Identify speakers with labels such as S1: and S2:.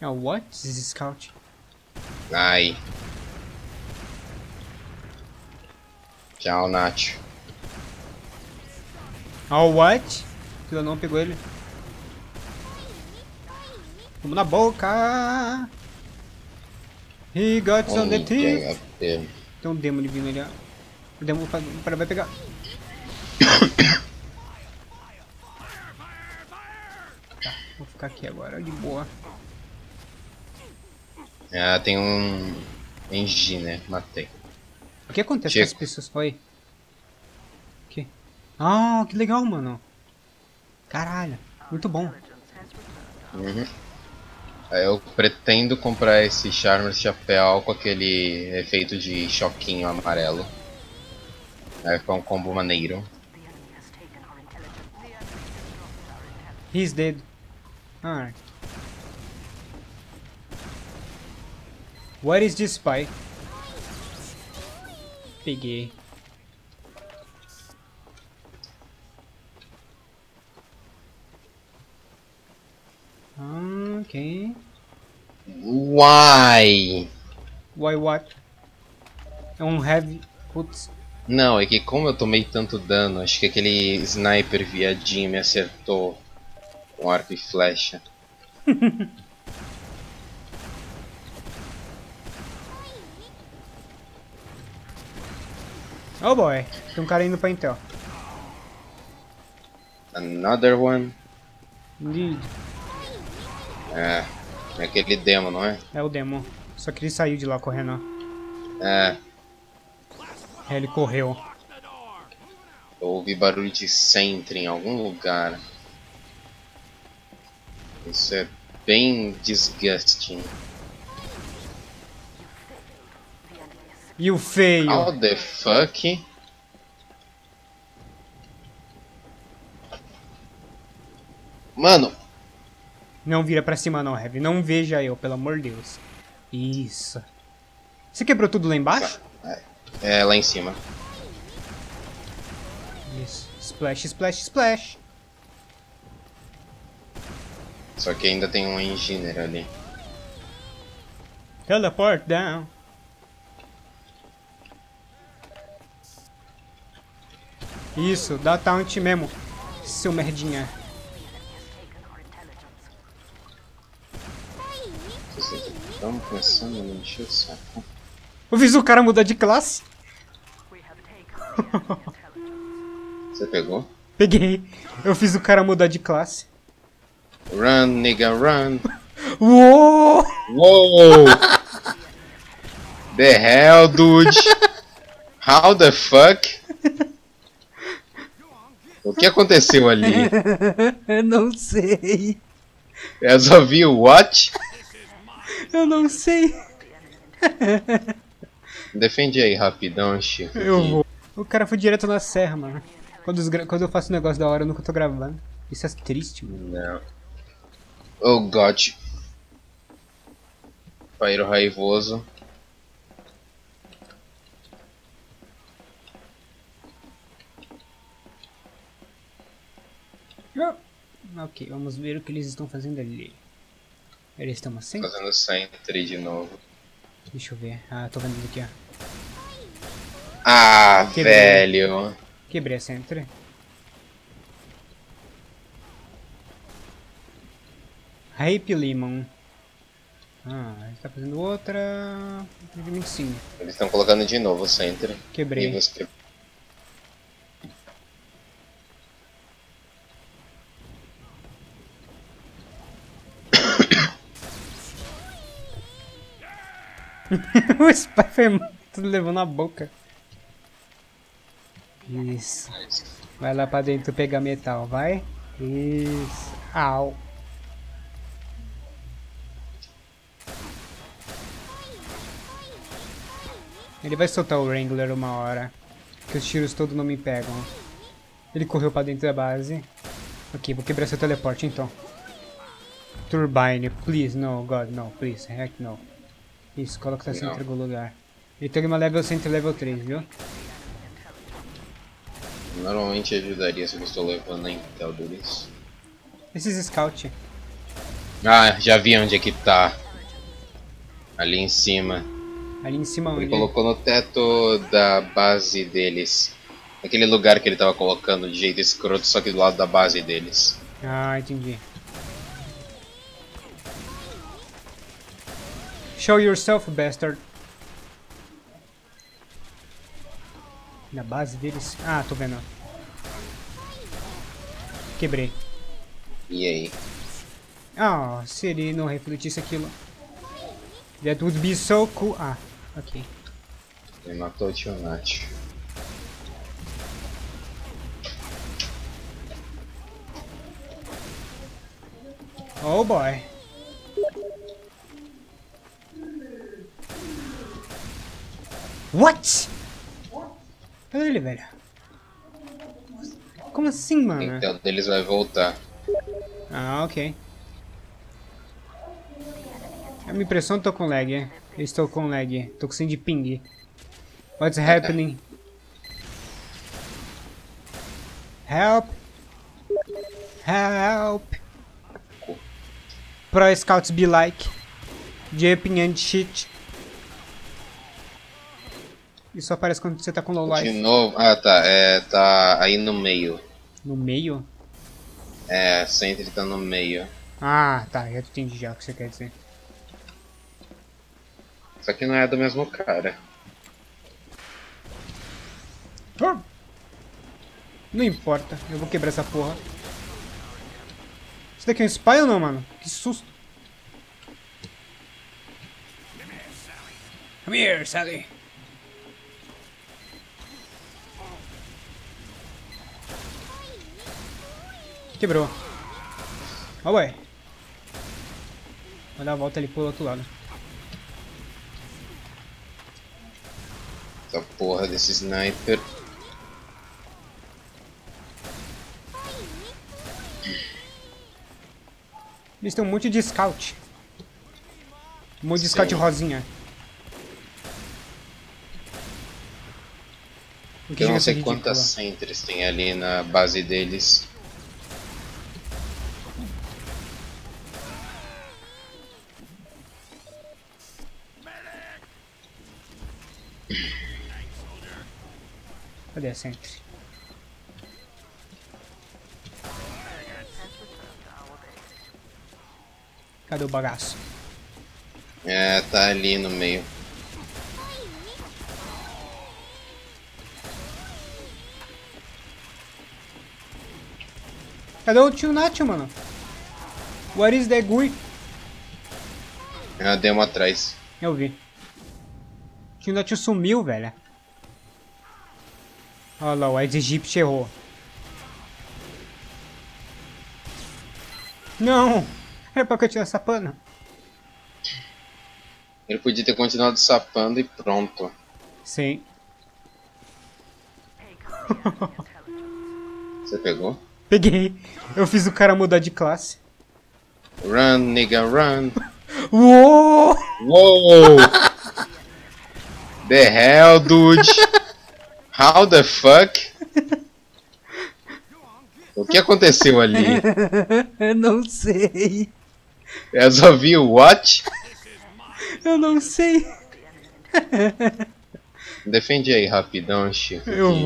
S1: É o what? This is scout.
S2: Ai. Tchau, Nath.
S1: Oh, what? Aquilo não pegou ele. Vamos na boca! He got some the teeth. Tem um demônio vindo ali, ó. O demônio vai vai pegar. Tá, vou ficar aqui agora, de boa.
S2: Ah, tem um... Engi, né? Matei.
S1: O que acontece com as
S2: Chico.
S1: pessoas? Oi. Que? Ah, que legal, mano. Caralho, muito bom.
S2: Uhum. Eu pretendo comprar esse Charmer Chapéu com aquele efeito de choquinho amarelo. É com um combo maneiro.
S1: He's dead. Alright. What is this spy? Peguei. Ok.
S2: Why?
S1: Why what? É um heavy. Putz.
S2: Não, é que como eu tomei tanto dano, acho que aquele sniper viadinho me acertou com arco e flecha.
S1: Oh boy. Tem um cara indo pra Intel.
S2: Another one.
S1: Indeed.
S2: É, é aquele demo, não é?
S1: É o demo. Só que ele saiu de lá correndo.
S2: É,
S1: É, ele correu.
S2: eu ouvi barulho de Sentry em algum lugar. Isso é bem disgusting.
S1: E o feio?
S2: How the fuck? Mano,
S1: Não vira pra cima não, Heavy. Não veja eu, pelo amor de Deus. Isso. Você quebrou tudo lá embaixo?
S2: é lá em cima.
S1: Isso. Splash, splash, splash.
S2: Só que ainda tem um engineer ali.
S1: Teleport down. Isso, dá taunt mesmo. Seu merdinha.
S2: Estão pensando em encher o saco.
S1: Eu fiz o cara mudar de classe.
S2: Você pegou?
S1: Peguei. Eu fiz o cara mudar de classe.
S2: Run, nigga, run!
S1: Uou!
S2: Whoa! the hell, dude? How the fuck? O que aconteceu ali?
S1: Eu não sei.
S2: Eu só vi o what?
S1: Eu não sei.
S2: Defende aí rapidão, Chico.
S1: Eu vou. O cara foi direto na serra, mano. Quando, os gra- quando eu faço um negócio da hora, eu nunca tô gravando. Isso é triste, mano.
S2: Não. Oh god. Pairo raivoso.
S1: Ok, vamos ver o que eles estão fazendo ali. Eles estão assim?
S2: Fazendo sentry de novo.
S1: Deixa eu ver. Ah, tô vendo aqui, ó.
S2: Ah,
S1: Quebrou.
S2: velho.
S1: Quebrei essa entre. Rape Lemon. Ah, ele tá fazendo outra. 25.
S2: Eles estão colocando de novo o sentry.
S1: Quebrei.
S2: E você...
S1: o Spy foi tudo levou na boca. Isso. Vai lá pra dentro pegar metal, vai. Isso. Au. Ele vai soltar o Wrangler uma hora. Que os tiros todos não me pegam. Ele correu pra dentro da base. Ok, vou quebrar seu teleporte então. Turbine, please, no, God, no, please, heck no. Isso, coloca em algum lugar. Ele tem uma level 100 e level 3, viu?
S2: Normalmente ajudaria se eu estou levando a Intel deles.
S1: Esses scout.
S2: Ah, já vi onde é que tá. Ali em cima.
S1: Ali em cima
S2: Ele
S1: onde?
S2: colocou no teto da base deles. Aquele lugar que ele tava colocando de jeito escroto, só que do lado da base deles.
S1: Ah, entendi. Show yourself, bastard. Na base deles? Ah, tô vendo. Quebrei.
S2: E aí?
S1: Ah, se ele não refletisse aquilo. That would be so cool. Ah, ok.
S2: Ele matou o tio Nath.
S1: Oh boy. What? Cadê ele, velho? Como assim, mano?
S2: Então deles vai voltar.
S1: Ah, ok. A minha impressão tô com lag. é? Eu estou com lag. Tô com sem de ping. What's happening? Help! Help! Pro Scouts be like. Jumping and shit. Isso aparece quando você tá com low
S2: De
S1: life.
S2: novo. Ah tá, é. tá aí no meio.
S1: No meio?
S2: É, Sentry tá no meio.
S1: Ah, tá. Já entendi já o que você quer dizer.
S2: Só que não é do mesmo cara.
S1: Ah! Não importa, eu vou quebrar essa porra. Isso daqui é um spy ou não, mano? Que susto. Come here, Sally. Quebrou. Ó, ué. Vou dar a volta ali pro outro lado.
S2: Essa porra desse sniper.
S1: Eles têm um monte de scout. Um monte de scout
S2: Sim.
S1: rosinha. O que
S2: Eu não sei quantas Sentries tem ali na base deles.
S1: Cadê a Sentry? Cadê o bagaço?
S2: É, tá ali no meio.
S1: Cadê o tio Nacho, mano? What is the gui?
S2: É a demo atrás.
S1: Eu vi. Nacho sumiu, velho. Olha lá, o Ed Egypt errou. Não! Era pra continuar sapando.
S2: Ele podia ter continuado sapando e pronto.
S1: Sim.
S2: Você pegou?
S1: Peguei. Eu fiz o cara mudar de classe.
S2: Run, nigga, run.
S1: Uou!
S2: Whoa! The hell, dude? How the fuck? O que aconteceu ali?
S1: Eu não sei.
S2: Eu só vi o what?
S1: Eu não sei.
S2: Defende aí rapidão, Chico.
S1: Eu vou.